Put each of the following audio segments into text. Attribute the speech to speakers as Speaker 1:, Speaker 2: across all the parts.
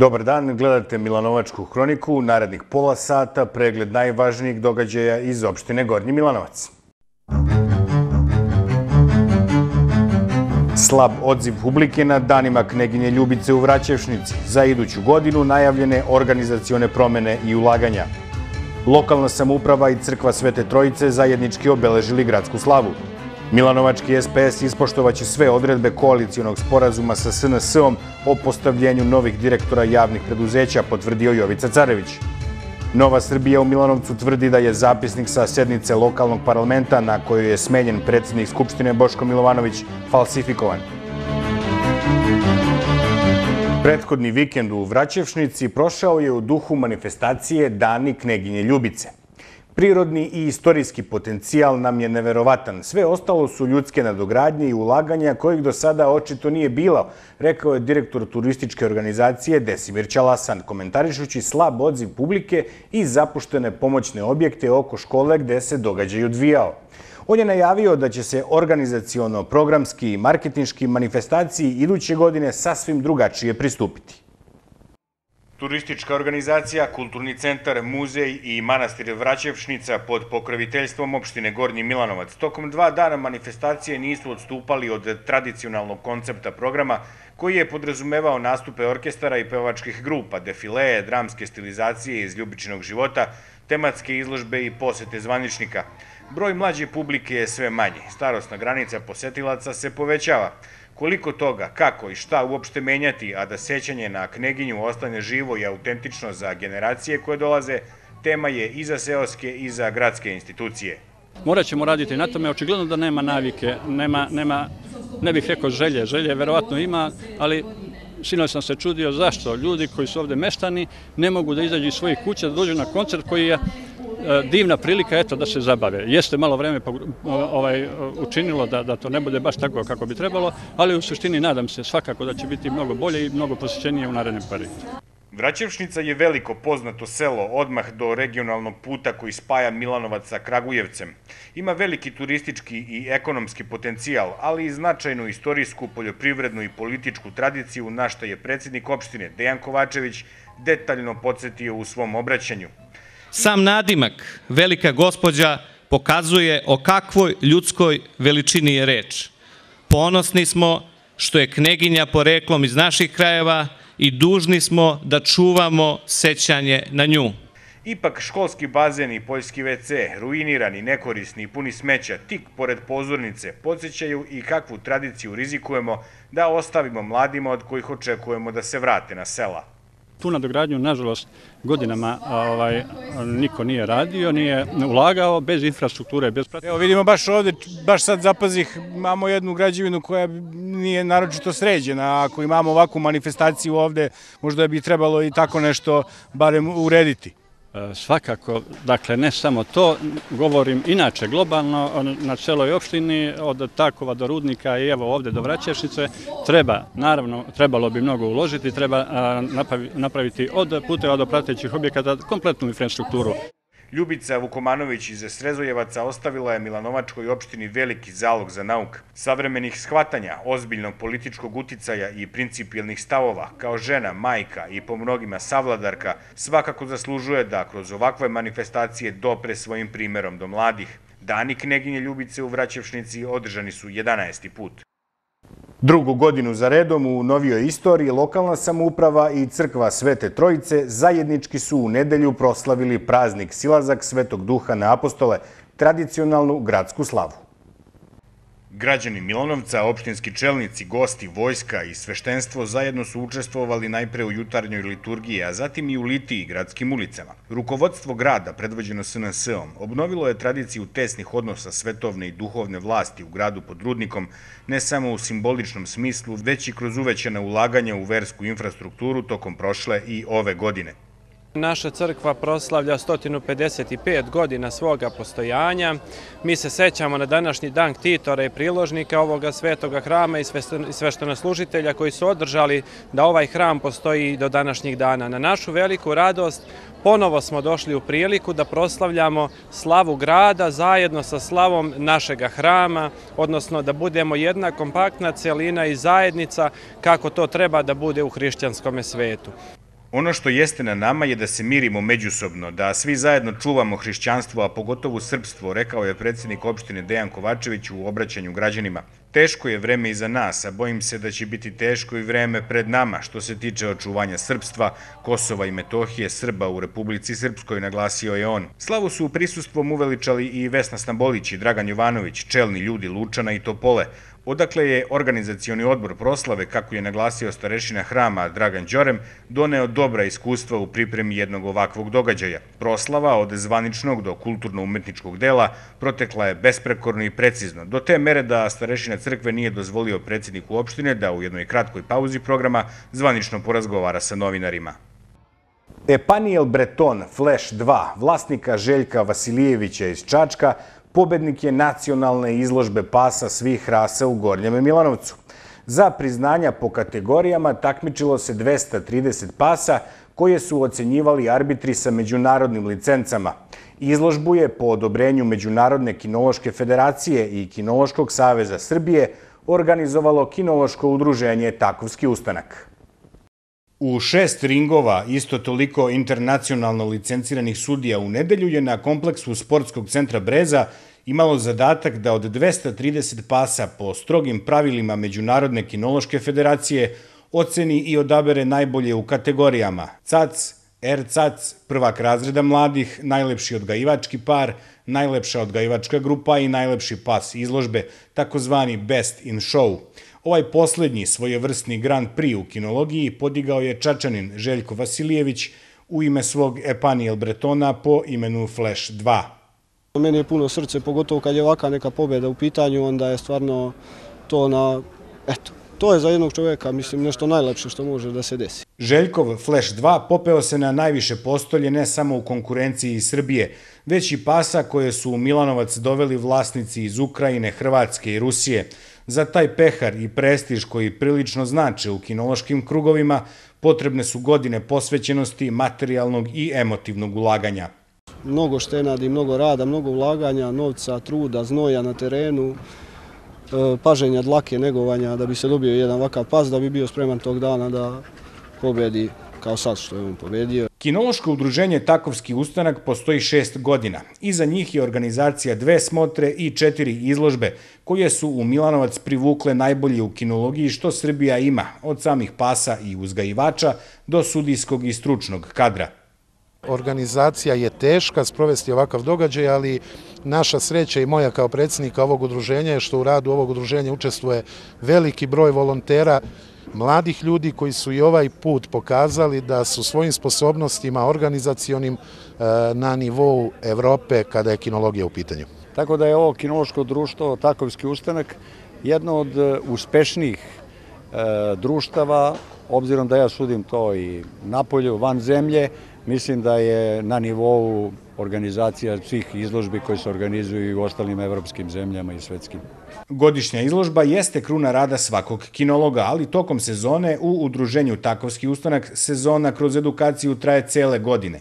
Speaker 1: Dobar dan, gledate Milanovačku kroniku, narednih pola sata, pregled najvažnijih događaja iz opštine Gornji Milanovac. Slab odziv publike na danima Kneginje Ljubice u Vraćevšnici. Za iduću godinu najavljene organizacione promene i ulaganja. Lokalna samuprava i crkva Svete Trojice zajednički obeležili gradsku slavu. Milanovački SPS ispoštovaće sve odredbe koalicijonog sporazuma sa SNS-om o postavljenju novih direktora javnih preduzeća, potvrdio Jovica Carević. Nova Srbija u Milanovcu tvrdi da je zapisnik sa sednice lokalnog parlamenta na kojoj je smenjen predsjednik Skupštine Boško Milovanović falsifikovan. Prethodni vikend u Vraćevšnici prošao je u duhu manifestacije Dani Kneginje Ljubice. Prirodni i istorijski potencijal nam je neverovatan. Sve ostalo su ljudske nadogradnje i ulaganja kojih do sada očito nije bilo, rekao je direktor turističke organizacije Desimir Ćalasan, komentarišući slab odziv publike i zapuštene pomoćne objekte oko škole gde se događaj odvijao. On je najavio da će se organizacijono, programski i marketinški manifestaciji iduće godine sasvim drugačije pristupiti. Turistička organizacija, kulturni centar, muzej i manastir Vraćevšnica pod pokroviteljstvom opštine Gornji Milanovac. Tokom dva dana manifestacije nisu odstupali od tradicionalnog koncepta programa koji je podrazumevao nastupe orkestara i pevačkih grupa, defileje, dramske stilizacije iz ljubičnog života, tematske izložbe i posete zvaničnika. Broj mlađe publike je sve manji. Starostna granica posetilaca se povećava koliko toga, kako i šta uopšte menjati, a da sećanje na kneginju ostane živo i autentično za generacije koje dolaze, tema je i za seoske i za gradske institucije.
Speaker 2: Morat ćemo raditi na tome, očigledno da nema navike, nema, nema, ne bih rekao želje, želje verovatno ima, ali sinoć sam se čudio zašto ljudi koji su ovde meštani ne mogu da izađu iz svojih kuća, da dođu na koncert koji je E, divna prilika eto da se zabave. Jeste malo vreme ovaj, učinilo da, da to ne bude baš tako kako bi trebalo, ali u suštini nadam se svakako da će biti mnogo bolje i mnogo posjećenije u narednem periodu.
Speaker 1: Vraćevšnica je veliko poznato selo odmah do regionalnog puta koji spaja Milanovac sa Kragujevcem. Ima veliki turistički i ekonomski potencijal, ali i značajnu istorijsku, poljoprivrednu i političku tradiciju na što je predsjednik opštine Dejan Kovačević detaljno podsjetio u svom obraćanju.
Speaker 3: Sam nadimak, velika gospođa, pokazuje o kakvoj ljudskoj veličini je reč. Ponosni smo što je kneginja poreklom iz naših krajeva i dužni smo da čuvamo sećanje na nju.
Speaker 1: Ipak školski bazen i poljski WC, ruinirani, nekorisni i puni smeća, tik pored pozornice, podsjećaju i kakvu tradiciju rizikujemo da ostavimo mladima od kojih očekujemo da se vrate na sela
Speaker 2: tu nadogradnju, nažalost, godinama ovaj, niko nije radio, nije ulagao, bez infrastrukture, bez
Speaker 4: Evo vidimo baš ovde, baš sad zapazih, imamo jednu građevinu koja nije naročito sređena. Ako imamo ovakvu manifestaciju ovde, možda bi trebalo i tako nešto barem urediti.
Speaker 2: E, svakako, dakle, ne samo to, govorim inače globalno na celoj opštini, od Takova do Rudnika i evo ovde do Vraćešnice, treba, naravno, trebalo bi mnogo uložiti, treba napraviti od puteva do pratećih objekata kompletnu infrastrukturu.
Speaker 1: Ljubica Vukomanović iz Srezojevaca ostavila je Milanovačkoj opštini veliki zalog za nauk. Savremenih shvatanja, ozbiljnog političkog uticaja i principijelnih stavova, kao žena, majka i po mnogima savladarka, svakako zaslužuje da kroz ovakve manifestacije dopre svojim primerom do mladih. Dani Kneginje Ljubice u Vraćevšnici održani su 11. put. Drugu godinu za redom u novijoj istoriji lokalna samouprava i crkva Svete Trojice zajednički su u nedelju proslavili praznik Silazak Svetog Duha na apostole, tradicionalnu gradsku slavu. Građani Milanovca, opštinski čelnici, gosti, vojska i sveštenstvo zajedno su učestvovali najpre u jutarnjoj liturgiji, a zatim i u litiji gradskim ulicama. Rukovodstvo grada, predvođeno SNS-om, obnovilo je tradiciju tesnih odnosa svetovne i duhovne vlasti u gradu pod Rudnikom, ne samo u simboličnom smislu, već i kroz uvećena ulaganja u versku infrastrukturu tokom prošle i ove godine.
Speaker 5: Naša crkva proslavlja 155 godina svoga postojanja. Mi se sećamo na današnji dan ktitora i priložnika ovoga svetoga hrama i sveštenoslužitelja koji su održali da ovaj hram postoji do današnjih dana. Na našu veliku radost ponovo smo došli u priliku da proslavljamo slavu grada zajedno sa slavom našega hrama, odnosno da budemo jedna kompaktna celina i zajednica kako to treba da bude u hrišćanskom svetu.
Speaker 1: Ono što jeste na nama je da se mirimo međusobno, da svi zajedno čuvamo hrišćanstvo, a pogotovo srpstvo, rekao je predsjednik opštine Dejan Kovačević u obraćanju građanima. Teško je vreme iza nas, a bojim se da će biti teško i vreme pred nama što se tiče očuvanja srpstva, Kosova i Metohije, Srba u Republici Srpskoj, naglasio je on. Slavu su prisustvom uveličali i Vesna Stambolić i Dragan Jovanović, čelni ljudi Lučana i Topole, Odakle je organizacioni odbor proslave, kako je naglasio starešina hrama Dragan Đorem, doneo dobra iskustva u pripremi jednog ovakvog događaja. Proslava od zvaničnog do kulturno-umetničkog dela protekla je besprekorno i precizno, do te mere da starešina crkve nije dozvolio predsjedniku opštine da u jednoj kratkoj pauzi programa zvanično porazgovara sa novinarima. Epaniel Breton, Flash 2, vlasnika Željka Vasilijevića iz Čačka, pobednik je nacionalne izložbe pasa svih rasa u Gornjem Milanovcu. Za priznanja po kategorijama takmičilo se 230 pasa koje su ocenjivali arbitri sa međunarodnim licencama. Izložbu je po odobrenju Međunarodne kinološke federacije i Kinološkog saveza Srbije organizovalo kinološko udruženje Takovski ustanak. U šest ringova, isto toliko internacionalno licenciranih sudija u nedelju je na kompleksu sportskog centra Breza imalo zadatak da od 230 pasa po strogim pravilima Međunarodne kinološke federacije oceni i odabere najbolje u kategorijama. CAC, Ercac, prvak razreda mladih, najlepši odgajivački par, najlepša odgajivačka grupa i najlepši pas izložbe, takozvani Best in Show. Ovaj poslednji svojevrsni Grand Prix u kinologiji podigao je Čačanin Željko Vasilijević u ime svog Epaniel Bretona po imenu Flash 2.
Speaker 6: Meni je puno srce, pogotovo kad je ovaka neka pobjeda u pitanju, onda je stvarno to na, eto, to je za jednog čovjeka, mislim, nešto najlepše što može da se desi.
Speaker 1: Željkov Flash 2 popeo se na najviše postolje ne samo u konkurenciji iz Srbije, već i pasa koje su u Milanovac doveli vlasnici iz Ukrajine, Hrvatske i Rusije. Za taj pehar i prestiž koji prilično znače u kinološkim krugovima, potrebne su godine posvećenosti, materijalnog i emotivnog ulaganja.
Speaker 6: Mnogo štenadi, mnogo rada, mnogo ulaganja, novca, truda, znoja na terenu, e, paženja dlake, negovanja da bi se dobio jedan ovakav pas, da bi bio spreman tog dana da pobedi kao sad što je on pobedio.
Speaker 1: Kinološko udruženje Takovski ustanak postoji šest godina. Iza njih je organizacija dve smotre i četiri izložbe, koje su u Milanovac privukle najbolje u kinologiji što Srbija ima, od samih pasa i uzgajivača do sudijskog i stručnog kadra.
Speaker 7: Organizacija je teška sprovesti ovakav događaj, ali naša sreća i moja kao predsjednika ovog udruženja je što u radu ovog udruženja učestvuje veliki broj volontera, mladih ljudi koji su i ovaj put pokazali da su svojim sposobnostima organizacionim e, na nivou Evrope kada je kinologija u pitanju.
Speaker 8: Tako da je ovo kinološko društvo, Takovski ustanak, jedno od e, uspešnijih e, društava, obzirom da ja sudim to i napolju, van zemlje, mislim da je na nivou organizacija svih izložbi koje se organizuju i u ostalim evropskim zemljama i svetskim.
Speaker 1: Godišnja izložba jeste kruna rada svakog kinologa, ali tokom sezone u udruženju Takovski ustanak sezona kroz edukaciju traje cele godine.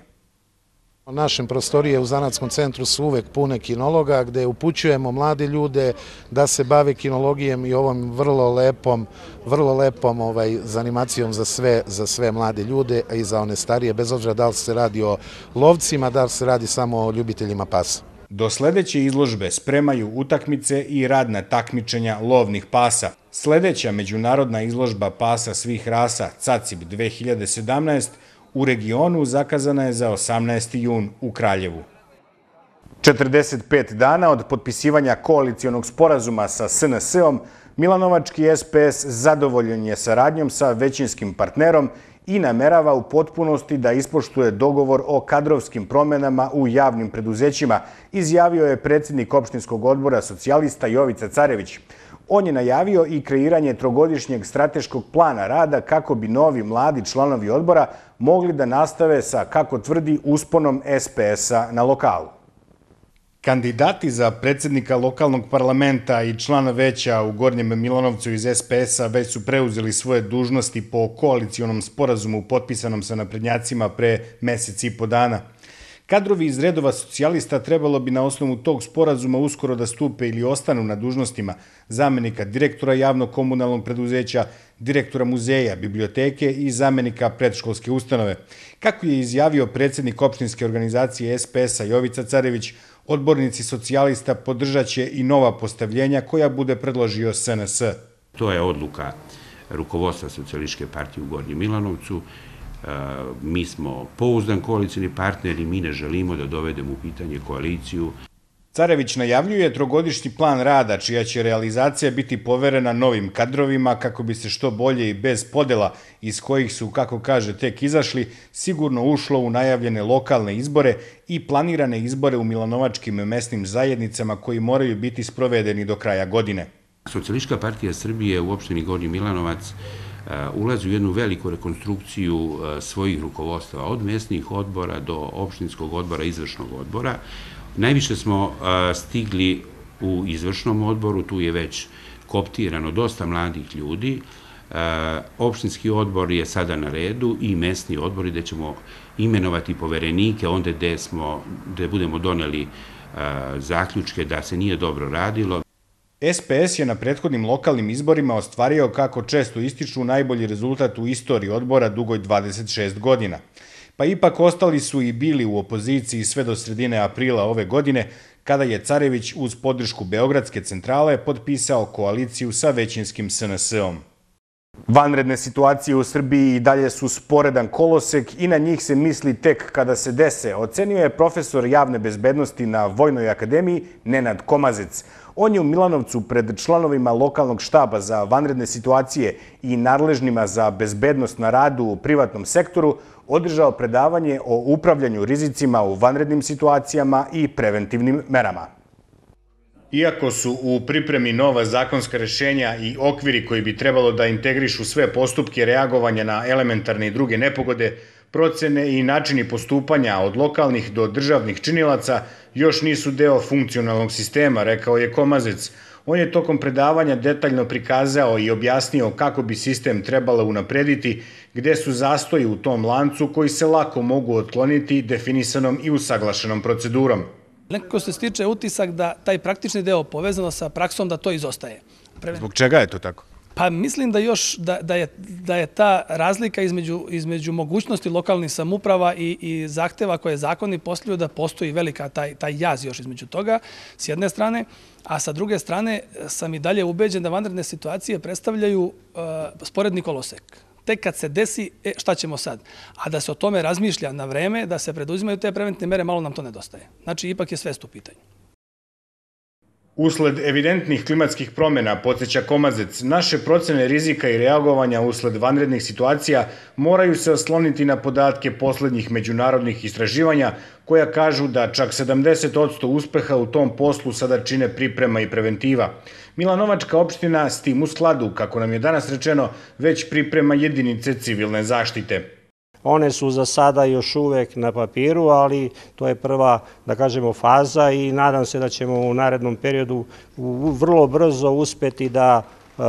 Speaker 7: Našem prostorije u Zanatskom centru su uvek pune kinologa gde upućujemo mlade ljude da se bave kinologijem i ovom vrlo lepom, vrlo lepom ovaj, zanimacijom za sve, za sve mlade ljude i za one starije, bez obzira da li se radi o lovcima, da li se radi samo o ljubiteljima pasa.
Speaker 1: Do sledeće izložbe spremaju utakmice i radna takmičenja lovnih pasa. Sledeća međunarodna izložba pasa svih rasa CACIB 2017 u regionu zakazana je za 18. jun u Kraljevu. 45 dana od potpisivanja koalicijonog sporazuma sa SNS-om, Milanovački SPS zadovoljen je saradnjom sa većinskim partnerom i namerava u potpunosti da ispoštuje dogovor o kadrovskim promenama u javnim preduzećima, izjavio je predsjednik opštinskog odbora socijalista Jovica Carević. On je najavio i kreiranje trogodišnjeg strateškog plana rada kako bi novi mladi članovi odbora mogli da nastave sa, kako tvrdi, usponom SPS-a na lokalu. Kandidati za predsjednika lokalnog parlamenta i člana veća u Gornjem Milanovcu iz SPS-a već su preuzeli svoje dužnosti po koalicijonom sporazumu potpisanom sa naprednjacima pre meseci i po dana. Kadrovi iz redova socijalista trebalo bi na osnovu tog sporazuma uskoro da stupe ili ostanu na dužnostima zamenika direktora javno-komunalnog preduzeća, direktora muzeja, biblioteke i zamenika predškolske ustanove. Kako je izjavio predsjednik opštinske organizacije SPS-a Jovica Carević, odbornici socijalista podržat će i nova postavljenja koja bude predložio SNS.
Speaker 9: To je odluka rukovodstva Socialističke partije u Gornjem Milanovcu. E, mi smo pouzdan koalicijni partner i mi ne želimo da dovedemo u pitanje koaliciju.
Speaker 1: Carević najavljuje trogodišnji plan rada, čija će realizacija biti poverena novim kadrovima kako bi se što bolje i bez podela iz kojih su, kako kaže, tek izašli, sigurno ušlo u najavljene lokalne izbore i planirane izbore u Milanovačkim mesnim zajednicama koji moraju biti sprovedeni do kraja godine.
Speaker 9: Socijalistička partija Srbije u opštini Gornji Milanovac e, ulazi u jednu veliku rekonstrukciju e, svojih rukovodstva, od mesnih odbora do opštinskog odbora, izvršnog odbora. Najviše smo stigli u izvršnom odboru, tu je već koptirano dosta mladih ljudi. Opštinski odbor je sada na redu i mesni odbor gde ćemo imenovati poverenike, onda gde budemo doneli zaključke da se nije dobro radilo.
Speaker 1: SPS je na prethodnim lokalnim izborima ostvario, kako često ističu, najbolji rezultat u istoriji odbora dugoj 26 godina. Pa ipak ostali su i bili u opoziciji sve do sredine aprila ove godine, kada je Carević uz podršku Beogradske centrale potpisao koaliciju sa većinskim SNS-om. Vanredne situacije u Srbiji i dalje su sporedan kolosek i na njih se misli tek kada se dese, ocenio je profesor javne bezbednosti na Vojnoj akademiji Nenad Komazec. On je u Milanovcu pred članovima lokalnog štaba za vanredne situacije i nadležnima za bezbednost na radu u privatnom sektoru održao predavanje o upravljanju rizicima u vanrednim situacijama i preventivnim merama. Iako su u pripremi nova zakonska rešenja i okviri koji bi trebalo da integrišu sve postupke reagovanja na elementarne i druge nepogode, procene i načini postupanja od lokalnih do državnih činilaca još nisu deo funkcionalnog sistema, rekao je Komazec. On je tokom predavanja detaljno prikazao i objasnio kako bi sistem trebalo unaprediti, gde su zastoji u tom lancu koji se lako mogu otkloniti definisanom i usaglašenom procedurom.
Speaker 10: Nekako se stiče utisak da taj praktični deo povezano sa praksom da to izostaje.
Speaker 1: Zbog čega je to tako?
Speaker 10: Pa mislim da još da da, je, da je ta razlika između, između mogućnosti lokalnih samuprava i, i zahteva koje zakoni postavljaju da postoji velika taj, taj jaz još između toga, s jedne strane, a sa druge strane sam i dalje ubeđen da vanredne situacije predstavljaju uh, sporedni kolosek tek kad se desi, e, šta ćemo sad? A da se o tome razmišlja na vreme, da se preduzimaju te preventne mere, malo nam to nedostaje. Znači, ipak je svest u pitanju.
Speaker 1: Usled evidentnih klimatskih promjena, podsjeća Komazec, naše procene rizika i reagovanja usled vanrednih situacija moraju se osloniti na podatke poslednjih međunarodnih istraživanja koja kažu da čak 70% uspeha u tom poslu sada čine priprema i preventiva. Milanovačka opština s tim u skladu, kako nam je danas rečeno, već priprema jedinice civilne zaštite.
Speaker 11: One su za sada još uvek na papiru, ali to je prva, da kažemo, faza i nadam se da ćemo u narednom periodu vrlo brzo uspeti da e,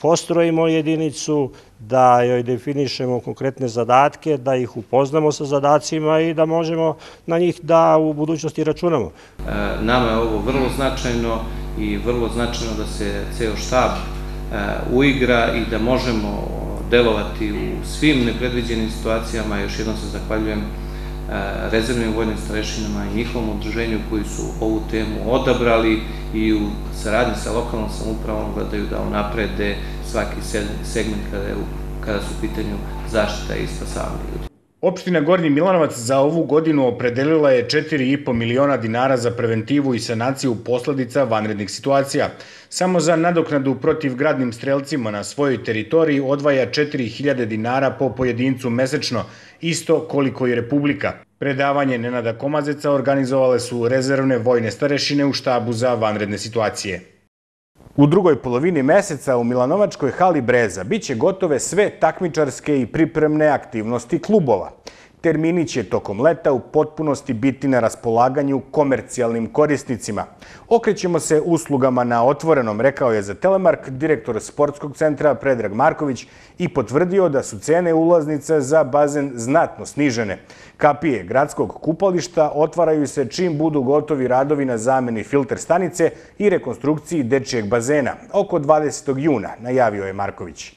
Speaker 11: postrojimo jedinicu, da joj definišemo konkretne zadatke, da ih upoznamo sa zadacima i da možemo na njih da u budućnosti računamo.
Speaker 3: E, nama je ovo vrlo značajno i vrlo značajno da se ceo štab e, uigra i da možemo delovati u svim nepredviđenim situacijama. Još jednom se zahvaljujem e, rezervnim vojnim starešinama i njihovom udruženju koji su ovu temu odabrali i u saradnji sa lokalnom samupravom gledaju da unaprede svaki segment kada su u pitanju zaštita i spasavanje ljudi.
Speaker 1: Opština Gornji Milanovac za ovu godinu opredelila je 4,5 miliona dinara za preventivu i sanaciju posledica vanrednih situacija. Samo za nadoknadu protiv gradnim strelcima na svojoj teritoriji odvaja 4.000 dinara po pojedincu mesečno, isto koliko i Republika. Predavanje Nenada Komazeca organizovale su rezervne vojne starešine u štabu za vanredne situacije. U drugoj polovini meseca u Milanovačkoj hali Breza biće gotove sve takmičarske i pripremne aktivnosti klubova termini će tokom leta u potpunosti biti na raspolaganju komercijalnim korisnicima. Okrećemo se uslugama na otvorenom, rekao je za Telemark direktor sportskog centra Predrag Marković i potvrdio da su cene ulaznice za bazen znatno snižene. Kapije gradskog kupališta otvaraju se čim budu gotovi radovi na zameni filter stanice i rekonstrukciji dečijeg bazena. Oko 20. juna, najavio je Marković.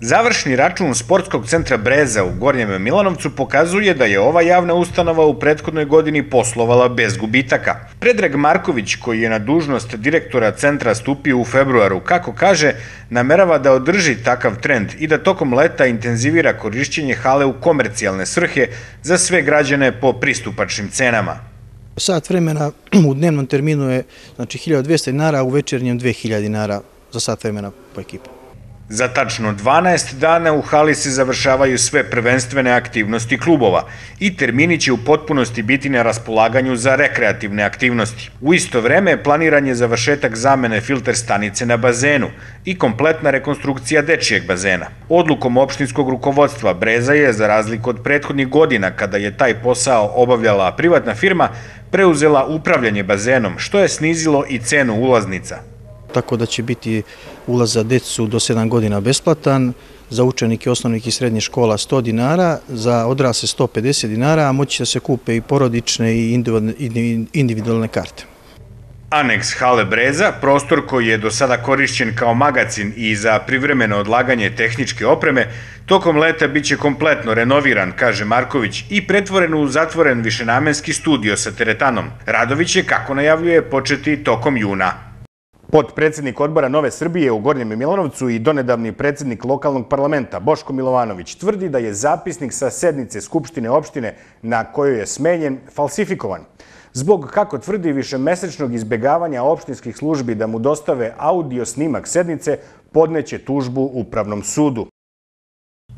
Speaker 1: Završni račun Sportskog centra Breza u Gornjem Milanovcu pokazuje da je ova javna ustanova u prethodnoj godini poslovala bez gubitaka. Predrag Marković, koji je na dužnost direktora centra stupio u februaru, kako kaže, namerava da održi takav trend i da tokom leta intenzivira korišćenje hale u komercijalne svrhe za sve građane po pristupačnim cenama.
Speaker 12: Sat vremena u dnevnom terminu je znači, 1200 dinara, u večernjem 2000 dinara za sat vremena po ekipu.
Speaker 1: Za tačno 12 dana u hali se završavaju sve prvenstvene aktivnosti klubova i termini će u potpunosti biti na raspolaganju za rekreativne aktivnosti. U isto vreme planiran je završetak zamene filter stanice na bazenu i kompletna rekonstrukcija dečijeg bazena. Odlukom opštinskog rukovodstva Breza je, za razliku od prethodnih godina kada je taj posao obavljala privatna firma, preuzela upravljanje bazenom, što je snizilo i cenu ulaznica
Speaker 12: tako da će biti ulaz za decu do 7 godina besplatan, za učenike osnovnih i srednjih škola 100 dinara, za odrase 150 dinara, a moći da se kupe i porodične i individualne karte.
Speaker 1: Aneks Hale Breza, prostor koji je do sada korišćen kao magacin i za privremeno odlaganje tehničke opreme, tokom leta biće kompletno renoviran, kaže Marković, i pretvoren u zatvoren višenamenski studio sa teretanom. Radović je, kako najavljuje, početi tokom juna. Podpredsednik odbora Nove Srbije u Gornjem Milanovcu i donedavni predsednik lokalnog parlamenta Boško Milovanović tvrdi da je zapisnik sa sednice Skupštine opštine na kojoj je smenjen falsifikovan. Zbog, kako tvrdi, višemesečnog izbegavanja opštinskih službi da mu dostave audio snimak sednice, podneće tužbu Upravnom sudu.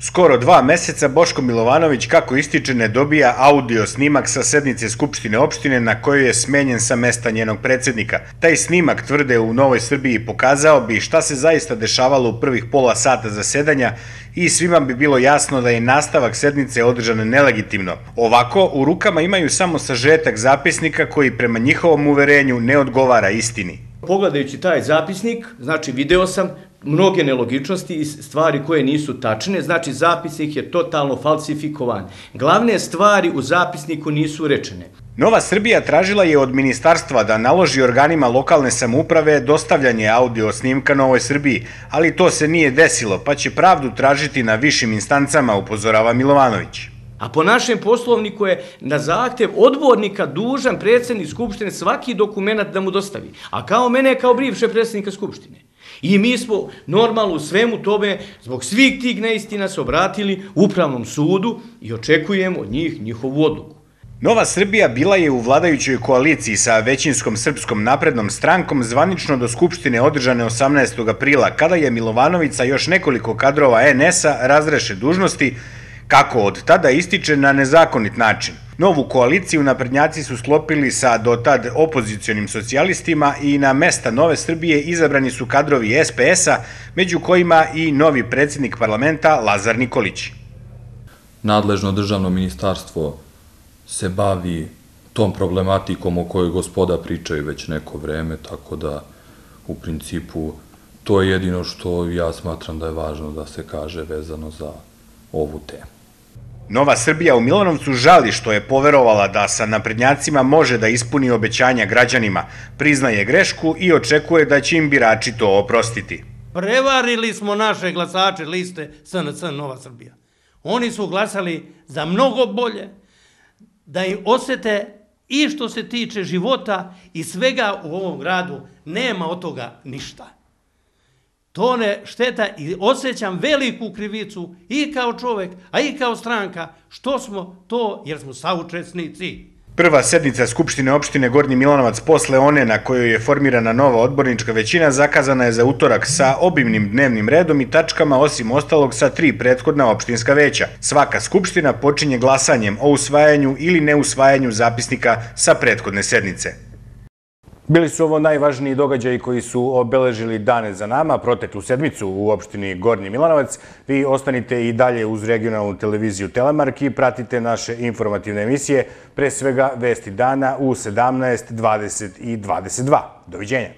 Speaker 1: Skoro dva meseca Boško Milovanović, kako ističe, ne dobija audio snimak sa sednice Skupštine opštine na kojoj je smenjen sa mesta njenog predsjednika. Taj snimak, tvrde u Novoj Srbiji, pokazao bi šta se zaista dešavalo u prvih pola sata zasedanja i svima bi bilo jasno da je nastavak sednice održan nelegitimno. Ovako, u rukama imaju samo sažetak zapisnika koji prema njihovom uverenju ne odgovara istini.
Speaker 13: Pogledajući taj zapisnik, znači video sam mnoge nelogičnosti i stvari koje nisu tačne, znači zapisnik je totalno falsifikovan. Glavne stvari u zapisniku nisu rečene.
Speaker 1: Nova Srbija tražila je od ministarstva da naloži organima lokalne samouprave dostavljanje audio snimka Novoj Srbiji, ali to se nije desilo, pa će pravdu tražiti na višim instancama, upozorava Milovanović.
Speaker 13: A po našem poslovniku je na zahtev odbornika dužan predsjednik Skupštine svaki dokument da mu dostavi. A kao mene kao bivše predsjednika Skupštine. I mi smo normalno u svemu tome, zbog svih tih neistina se obratili upravnom sudu i očekujemo od njih njihovu odluku.
Speaker 1: Nova Srbija bila je u vladajućoj koaliciji sa većinskom srpskom naprednom strankom zvanično do Skupštine održane 18. aprila, kada je Milovanovica još nekoliko kadrova NS-a razreše dužnosti, kako od tada ističe na nezakonit način. Novu koaliciju naprednjaci su sklopili sa dotad opozicijonim socijalistima i na mesta Nove Srbije izabrani su kadrovi SPS-a, među kojima i novi predsjednik parlamenta Lazar Nikolić.
Speaker 14: Nadležno državno ministarstvo se bavi tom problematikom o kojoj gospoda pričaju već neko vreme, tako da u principu to je jedino što ja smatram da je važno da se kaže vezano za ovu temu.
Speaker 1: Nova Srbija u Milanovcu žali što je poverovala da sa naprednjacima može da ispuni obećanja građanima, priznaje grešku i očekuje da će im birači to oprostiti.
Speaker 15: Prevarili smo naše glasače liste SNS Nova Srbija. Oni su glasali za mnogo bolje, da im osete i što se tiče života i svega u ovom gradu, nema od toga ništa to ne šteta i osjećam veliku krivicu i kao čovek, a i kao stranka, što smo to, jer smo saučesnici.
Speaker 1: Prva sednica Skupštine opštine Gornji Milanovac posle one na kojoj je formirana nova odbornička većina zakazana je za utorak sa obimnim dnevnim redom i tačkama osim ostalog sa tri prethodna opštinska veća. Svaka Skupština počinje glasanjem o usvajanju ili neusvajanju zapisnika sa prethodne sednice. Bili su ovo najvažniji događaji koji su obeležili dane za nama, proteklu sedmicu u opštini Gornji Milanovac. Vi ostanite i dalje uz regionalnu televiziju Telemark i pratite naše informativne emisije, pre svega Vesti dana u 17, 20 i 22. Doviđenja.